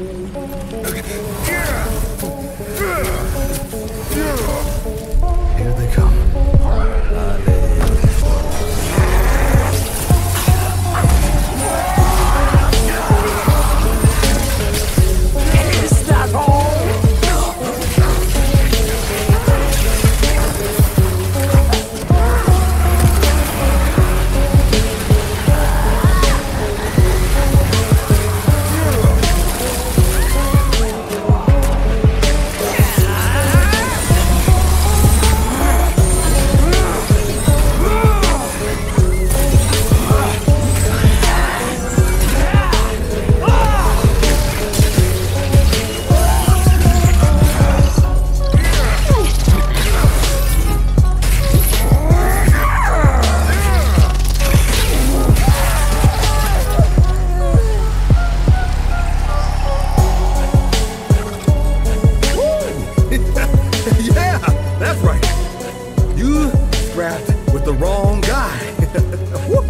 Here That's right. You scrapped with the wrong guy.